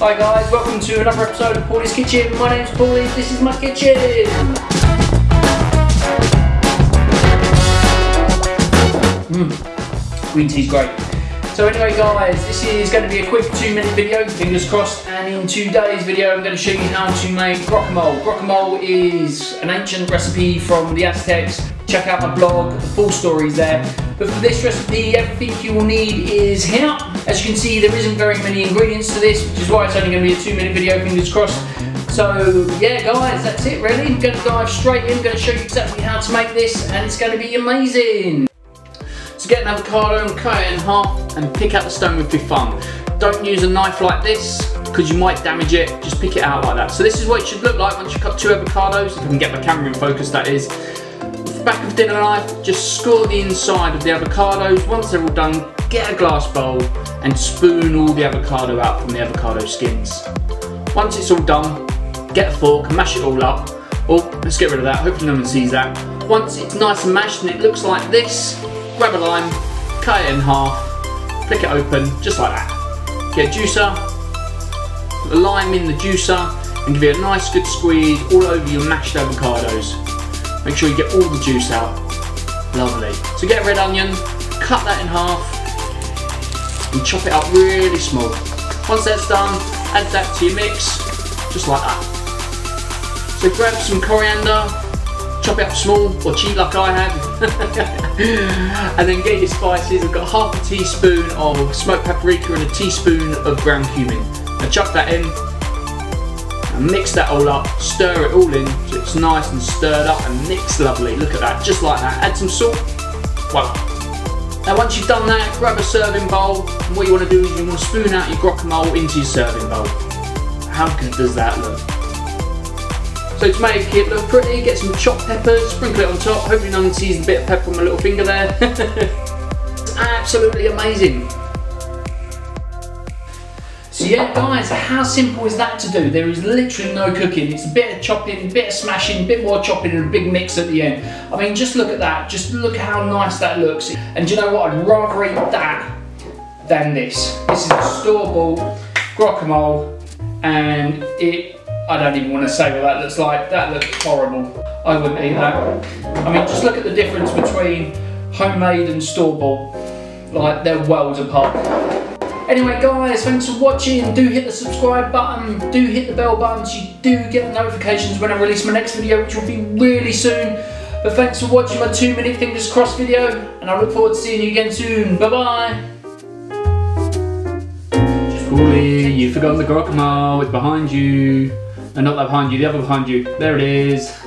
Hi guys, welcome to another episode of Paulie's Kitchen. My name's Paulie, this is my kitchen. Mmm, green tea's great. So anyway guys, this is going to be a quick two minute video, fingers crossed, and in today's video I'm going to show you how to make guacamole. Guacamole is an ancient recipe from the Aztecs. Check out my blog, the full story is there. But for this recipe, everything you will need is here. As you can see, there isn't very many ingredients to this, which is why it's only going to be a two minute video, fingers crossed. So yeah guys, that's it really. I'm going to dive straight in, I'm going to show you exactly how to make this, and it's going to be amazing. Get an avocado and cut it in half and pick out the stone with your thumb. Don't use a knife like this because you might damage it, just pick it out like that. So this is what it should look like once you cut two avocados, if I can get my camera in focus that is. With the Back of dinner knife, just score the inside of the avocados. Once they're all done, get a glass bowl and spoon all the avocado out from the avocado skins. Once it's all done, get a fork and mash it all up. Oh, let's get rid of that, hopefully no one sees that. Once it's nice and mashed and it looks like this, grab a lime, cut it in half, flick it open, just like that. Get a juicer, put the lime in the juicer, and give it a nice good squeeze all over your mashed avocados. Make sure you get all the juice out. Lovely. So get a red onion, cut that in half, and chop it up really small. Once that's done, add that to your mix, just like that. So grab some coriander, chop it up small or cheap like I have. And then get your spices. I've got half a teaspoon of smoked paprika and a teaspoon of ground cumin. Now chuck that in. And mix that all up. Stir it all in so it's nice and stirred up and mixed lovely. Look at that just like that. Add some salt. Voila. Now once you've done that grab a serving bowl. And what you want to do is you want to spoon out your guacamole into your serving bowl. How good does that look so to make it look pretty, get some chopped peppers, sprinkle it on top. Hopefully no one sees the bit of pepper on my little finger there. it's absolutely amazing. So yeah guys, how simple is that to do? There is literally no cooking. It's a bit of chopping, a bit of smashing, a bit more chopping and a big mix at the end. I mean just look at that, just look how nice that looks. And do you know what, I'd rather eat that than this. This is a store-bought guacamole and it I don't even want to say what that looks like. That looks horrible. I wouldn't eat that. I mean, just look at the difference between homemade and store-bought. Like, they're worlds apart. Anyway, guys, thanks for watching. Do hit the subscribe button. Do hit the bell button so you do get notifications when I release my next video, which will be really soon. But thanks for watching my two minute fingers crossed video, and I look forward to seeing you again soon. Bye-bye. Julie, you forgot the guacamole, it's behind you. And not that behind you, the other behind you. There it is.